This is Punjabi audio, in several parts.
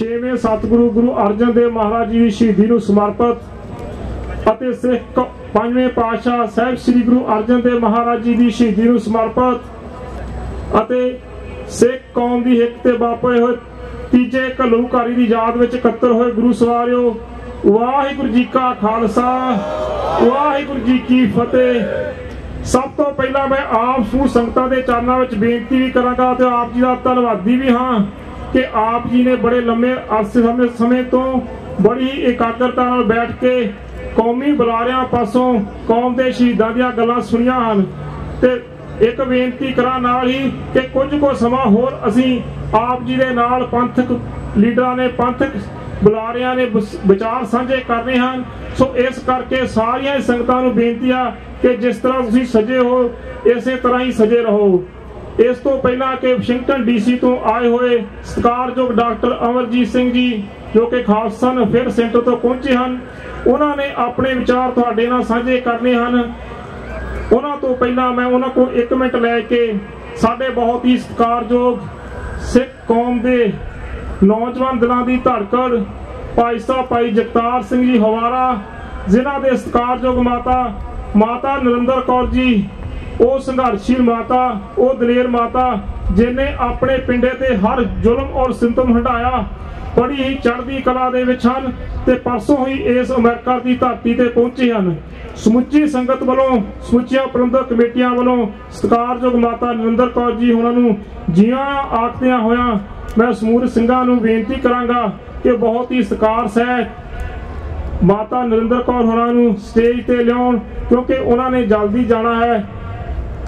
ਛੇਵੇਂ ਸਤਿਗੁਰੂ ਗੁਰੂ ਅਰਜਨ ਦੇਵ ਮਹਾਰਾਜ ਜੀ ਦੀ ਸ਼ਹੀਦੀ ਨੂੰ ਸਮਰਪਿਤ ਅਤੇ ਸਿੱਖ ਪੰਜਵੇਂ ਪਾਤਸ਼ਾਹ ਸਾਹਿਬ ਸ੍ਰੀ ਗੁਰੂ ਅਰਜਨ ਦੇਵ ਮਹਾਰਾਜ ਜੀ ਦੀ ਸ਼ਹੀਦੀ ਨੂੰ ਸਮਰਪਿਤ ਅਤੇ ਸਿੱਖ ਕੌਮ ਦੀ ਹਿੱਕ ਤੇ ਵਾਪਰੇ ਹੋਏ ਤੀਜੇ ਘੱਲੂਘਾਰੀ ਦੀ ਯਾਦ ਵਿੱਚ ਇਕੱਤਰ ਹੋਏ ਗੁਰੂ ਸਵਾਰਿਓ, ਵਾਹਿਗੁਰੂ ਜੀ ਕਾ ਖਾਲਸਾ, ਵਾਹਿਗੁਰੂ ਜੀ ਕੀ ਫਤਿਹ। ਸਭ ਤੋਂ ਪਹਿਲਾਂ ਮੈਂ ਆਪ ਸਮੂਹ ਸੰਗਤਾਂ ਦੇ ਚਰਨਾਂ ਵਿੱਚ ਬੇਨਤੀ ਵੀ ਕਰਾਂਗਾ ਤੇ ਆਪ ਜੀ ਦਾ ਧੰਨਵਾਦੀ ਵੀ ਹਾਂ। ਕਿ ਆਪ ਜੀ ਨੇ ਬੜੇ ਲੰਮੇ ਅਰਸੇ ਸਮੇਂ ਸਮੇਂ ਤੋਂ ਬੜੀ ਹੀ ਇਕਾਗਰਤਾ ਨਾਲ ਬੈਠ ਕੇ ਕੌਮੀ ਬੁਲਾਰਿਆਂ ਪਾਸੋਂ ਕੌਮ ਦੇ ਸ਼ਹੀਦਾਂ ਦੀਆਂ ਗੱਲਾਂ ਸੁਣੀਆਂ ਹਨ। ਤੇ ਇੱਕ ਬੇਨਤੀ ਕਰਾਂ ਨਾਲ ਹੀ ਕਿ ਕੁਝ ਕੁ ਸਮਾਂ ਹੋਰ ਅਸੀਂ ਆਪ ਜੀ ਦੇ ਨਾਲ ਪੰਥਕ ਲੀਡਰਾਂ ਨੇ, ਪੰਥਕ ਬੁਲਾਰਿਆਂ ਨੇ ਵਿਚਾਰ ਸਾਂਝੇ ਕਰਨੇ ਹਨ। ਸੋ ਇਸ ਕਰਕੇ ਸਾਰੀਆਂ ਸੰਗਤਾਂ ਨੂੰ ਬੇਨਤੀ ਆ ਕਿ ਜਿਸ ਤਰ੍ਹਾਂ ਤੁਸੀਂ ਸਜੇ ਹੋ, ਇਸੇ ਤਰ੍ਹਾਂ ਹੀ ਸਜੇ ਰਹੋ। ਇਸ ਤੋਂ ਪਹਿਲਾਂ ਕਿ ਵਾਸ਼ਿੰਗਟਨ ਡੀਸੀ ਤੋਂ ਆਏ ਹੋਏ ਸਤਿਕਾਰਯੋਗ ਡਾਕਟਰ ਅਮਰਜੀਤ ਸਿੰਘ ਜੀ, ਜੋ ਕਿ ਖਾਲਸਾ ਫਿਰ ਸੈਂਟਰ ਤੋਂ ਪਹੁੰਚੇ ਹਨ, ਉਹਨਾਂ ਨੇ ਆਪਣੇ ਵਿਚਾਰ ਤੁਹਾਡੇ ਨਾਲ ਸਾਂਝੇ ਕਰਨੇ ਹਨ। ਉਹਨਾਂ ਤੋਂ ਪਹਿਲਾਂ ਮੈਂ ਉਹਨਾਂ ਕੋਲ 1 ਮਿੰਟ ਲੈ ਕੇ ਸਾਡੇ ਬਹੁਤ ਹੀ ਸਤਿਕਾਰਯੋਗ ਸਿੱਖ ਕੌਮ ਦੇ ਨੌਜਵਾਨ ਦਿਲਾਂ ਦੀ ਧੜਕਣ, ਭਾਈ ਸਾਹਿਬ ਭਾਈ ਜਗਤਾਰ ਸਿੰਘ ਜੀ ਹਵਾਰਾ ਜ਼ਿਲ੍ਹਾ ਦੇ ਸਤਿਕਾਰਯੋਗ ਮਾਤਾ ਮਾਤਾ ਨਰਿੰਦਰ ਕੌਰ ਜੀ ਉਹ ਸੰਘਰਸ਼ੀਲ ਮਾਤਾ, ਉਹ ਦਲੇਰ ਮਾਤਾ ਜਿਨੇ ਆਪਣੇ ਪਿੰਡੇ ਤੇ ਹਰ ਜ਼ੁਲਮ ਔਰ ਸਿੰਤਮ ਹਟਾਇਆ ਬੜੀ ਹੀ ਚੜ੍ਹਦੀ ਕਲਾ ਦੇ ਵਿੱਚ ਹਨ ਤੇ ਪਰਸੋਂ ਹੀ ਇਸ ਅਮਰੀਕਾ ਦੀ ਧਰਤੀ ਤੇ ਪਹੁੰਚੇ ਹਨ। ਸਮੁੱਚੀ ਸੰਗਤ ਵੱਲੋਂ, ਸਮੁੱਚੀਆਂ ਪ੍ਰਬੰਧਕ ਕਮੇਟੀਆਂ ਵੱਲੋਂ ਸਤਿਕਾਰਯੋਗ ਮਾਤਾ ਨਰਿੰਦਰ ਕੌਰ ਜੀ ਉਹਨਾਂ ਨੂੰ ਜੀਆਂ ਆਖਦਿਆਂ ਹੋਇਆਂ ਮੈਂ ਸਮੂਰ ਸਿੰਘਾਂ ਨੂੰ ਬੇਨਤੀ ਕਰਾਂਗਾ ਕਿ ਬਹੁਤ ਹੀ ਸਤਿਕਾਰ ਸਹਿ ਮਾਤਾ ਨਰਿੰਦਰ ਕੌਰ ਹੋਣਾ ਨੂੰ ਸਟੇਜ ਤੇ ਲਿਆਉਣ, ਕਿਉਂਕਿ ਉਹਨਾਂ ਨੇ ਜਲਦੀ ਜਾਣਾ ਹੈ।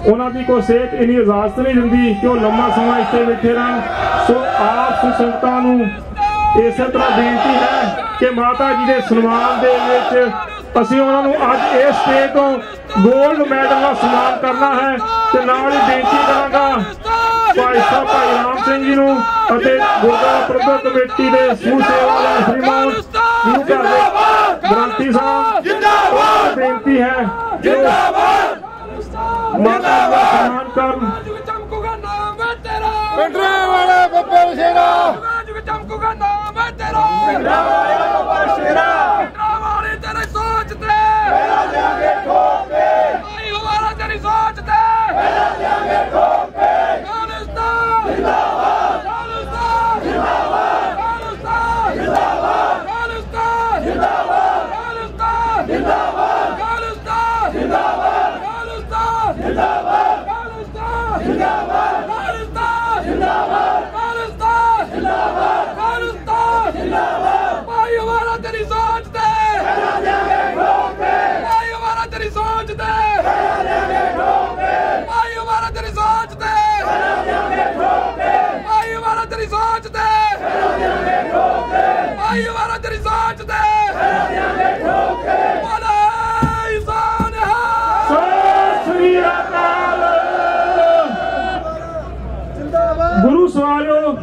ਉਹਨਾਂ ਦੀ ਕੋਈ ਸਿਹਤ ਇਨੀ ਇਜਾਜ਼ਤ ਨਹੀਂ ਦਿੰਦੀ ਕਿ ਉਹ ਲੰਮਾ ਸਮਾਂ ਇੱਥੇ ਬੈਠੇ ਰਹਿਣ। ਸੋ ਆਪ ਸੁ ਸੰਗਤਾਂ ਨੂੰ ਇਸੇ ਤਰ੍ਹਾਂ ਬੇਨਤੀ ਹੈ ਕਿ ਮਾਤਾ ਜੀ ਦੇ ਸਨਮਾਨ ਦੇ ਵਿੱਚ ਅਸੀਂ ਉਹਨਾਂ ਨੂੰ ਅੱਜ ਇਸ ਸਟੇਜ ਤੋਂ 골ਡ ਮੈਡਲ ਨਾਲ ਸਨਮਾਨ ਕਰਨਾ ਹੈ ਤੇ ਨਾਲ ਹੀ ਬੇਨਤੀ ਕਰਾਂਗਾ ਭਾਈ ਸਾਹਿਬ ਭਾਈ ਰਾਮ ਸਿੰਘ ਜੀ ਨੂੰ ਅਤੇ ਗੁਰਦੁਆਰਾ ਪ੍ਰਬੰਧਕ ਕਮੇਟੀ ਦੇ ਸਮੂਹ ਸੇਵਾਦਾਰ ਸ਼੍ਰੀਮਾਨ ਗੁਰੂ ਘਰ ਦੇ ਗ੍ਰੰਥੀ ਸਾਹਿਬ। ਜਿੰਦਾਬਾਦ! ਬੇਨਤੀ ਹੈ ਜਿੰਦਾਬਾਦ! ਮਾਤਾ ਦਾ ਸਨਮਾਨ ਕਰਨ ਜੁਗ ਚਮਕੂਗਾ ਨਾਮ ਹੈ ਤੇਰਾ। ਪਿੰਡਰੇ ਵਾਲੇ ਬੱਬਰ ਸ਼ੇਰਾ ਜੁਗ ਚਮਕੂਗਾ ਨਾਮ ਹੈ ਤੇਰਾ। ਪਿੰਡਰੇ ਵਾਲੇ Are you out of the resort today? ਗੁਰੂ ਸਵਾਰਿਓ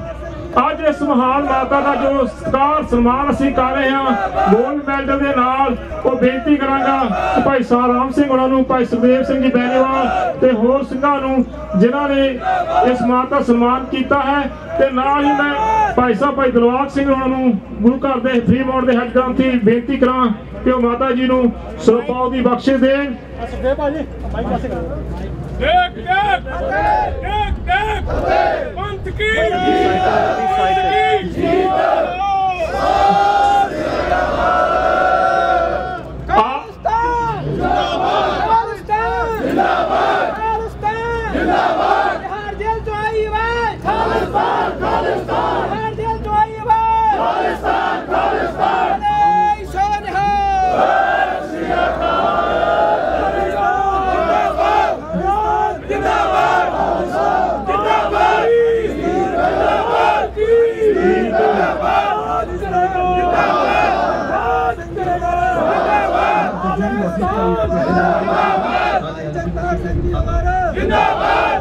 ਅੱਜ ਇਸ ਮਹਾਨ ਮਾਤਾ ਦਾ ਜੋ ਸਤਿਕਾਰ ਸਨਮਾਨ ਅਸੀਂ ਕਰ ਰਹੇ ਹਾਂ ਗੋਲਡ ਮੈਡਲ ਦੇ ਨਾਲ ਉਹ ਬੇਨਤੀ ਕਰਾਂਗਾ ਭਾਈ ਸਾਹਿਬ ਰਾਮ ਸਿੰਘ ਉਹਨਾਂ ਨੂੰ ਭਾਈ ਸੁਖਦੇਵ ਸਿੰਘ ਜੀ ਬੈਨੇਵਾਲ ਤੇ ਹੋਰ ਸਿੰਘਾਂ ਨੂੰ ਜਿਨ੍ਹਾਂ ਨੇ ਇਸ ਮਾਤਾ ਦਾ ਸਨਮਾਨ ਕੀਤਾ ਹੈ ਤੇ ਨਾਲ ਹੀ ਮੈਂ ਭਾਈ ਸਾਹਿਬ ਭਾਈ ਦਿਲਵਾਗ ਸਿੰਘ ਉਹਨਾਂ ਨੂੰ ਗੁਰੂ ਘਰ ਦੇ ਫ੍ਰੀ ਮੋੜ ਦੇ ਹੈੱਡ ਗ੍ਰੰਥੀ ਬੇਨਤੀ ਕਰਾਂ ਕਿ ਉਹ ਮਾਤਾ ਜੀ ਨੂੰ ਸਰਪਾਉ ਦੀ ਬਖਸ਼ਿਸ਼ ਦੇਣ। ਦੇਖ ਦੇਖ ਦੇਖ ਦੇਖ ਪੰਥ ਕੀ ਪੰਥ ਕੀ Jeeta Palestine! Palestine! Palestine! Palestine! Palestine!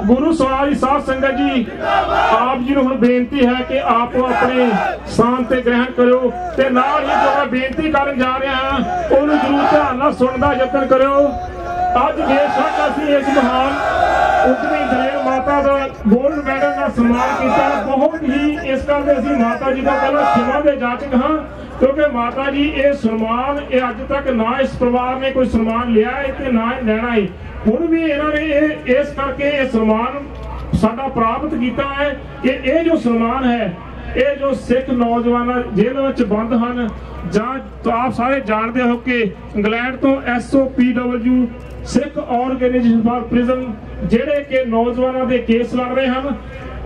ਗੁਰੂ ਸਵਾਰੀ ਸਾਧ ਸੰਗਤ ਜੀ, ਆਪ ਜੀ ਨੂੰ ਹੁਣ ਬੇਨਤੀ ਹੈ ਕਿ ਆਪ ਆਪਣੇ ਸਥਾਨ ਤੇ ਗ੍ਰਹਿਣ ਕਰਿਓ ਤੇ ਨਾਲ ਹੀ ਜੋ ਮੈਂ ਬੇਨਤੀ ਕਰਨ ਜਾ ਰਿਹਾ ਹਾਂ, ਉਹਨੂੰ ਜ਼ਰੂਰ ਧਿਆਨ ਨਾਲ ਸੁਣਨ ਦਾ ਯਤਨ ਕਰਿਓ। ਅੱਜ ਬੇਸ਼ੱਕ ਅਸੀਂ ਇਸ ਮਹਾਨ ਉਦਮੀ ਦਲੇਰ ਮਾਤਾ ਦਾ ਬੋਲ ਸਨਮਾਨ ਕੀਤਾ। ਬਹੁਤ ਹੀ ਇਸ ਗੱਲ ਅਸੀਂ ਮਾਤਾ ਜੀ ਦਾ ਪਹਿਲਾਂ ਖਿਮਾ ਦੇ ਜਾਚਕ ਹਾਂ, ਕਿਉਂਕਿ ਮਾਤਾ ਜੀ, ਇਹ ਸਨਮਾਨ, ਇਹ ਅੱਜ ਤੱਕ ਨਾ ਇਸ ਪਰਿਵਾਰ ਨੇ ਕੋਈ ਸਨਮਾਨ ਲਿਆ ਹੈ ਤੇ ਨਾ ਲੈਣਾ ਹੈ। ਹੁਣ ਵੀ ਇਹਨਾਂ ਨੇ ਇਹ, ਇਸ ਕਰਕੇ ਇਹ ਸਨਮਾਨ ਸਾਡਾ ਪ੍ਰਾਪਤ ਕੀਤਾ ਹੈ ਕਿ ਇਹ ਜੋ ਸਨਮਾਨ ਹੈ, ਇਹ ਜੋ ਸਿੱਖ ਨੌਜਵਾਨਾਂ ਜੇਲ੍ਹ ਵਿੱਚ ਬੰਦ ਹਨ ਜਾਂ ਆਪ ਸਾਰੇ ਜਾਣਦੇ ਹੋ ਕਿ ਇੰਗਲੈਂਡ ਤੋਂ SOPW Sikh organisation for prison ਜਿਹੜੇ ਕਿ ਨੌਜਵਾਨਾਂ ਦੇ ਕੇਸ ਲੜ ਰਹੇ ਹਨ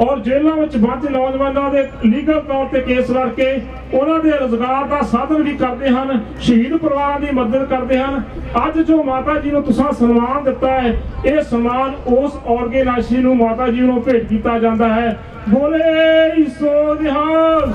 ਔਰ ਜੇਲ੍ਹਾਂ ਵਿੱਚ ਬੰਦ ਨੌਜਵਾਨਾਂ ਦੇ ਲੀਗਲ ਤੌਰ ਤੇ ਕੇਸ ਲੜ ਕੇ ਉਹਨਾਂ ਦੇ ਰੋਜ਼ਗਾਰ ਦਾ ਸਾਧਨ ਵੀ ਕਰਦੇ ਹਨ, ਸ਼ਹੀਦ ਪਰਿਵਾਰਾਂ ਦੀ ਮਦਦ ਕਰਦੇ ਹਨ। ਅੱਜ ਜੋ ਮਾਤਾ ਜੀ ਨੂੰ ਤੁਸੀਂ ਸਨਮਾਨ ਦਿੱਤਾ ਹੈ, ਇਹ ਸਨਮਾਨ ਉਸ ਆਰਗੇਨਾਈਜੇਸ਼ਨ ਨੂੰ ਮਾਤਾ ਜੀ ਨੂੰ ਭੇਟ ਕੀਤਾ ਜਾਂਦਾ ਹੈ। ਬੋਲੇ ਸੋ ਨਿਹਾਲ!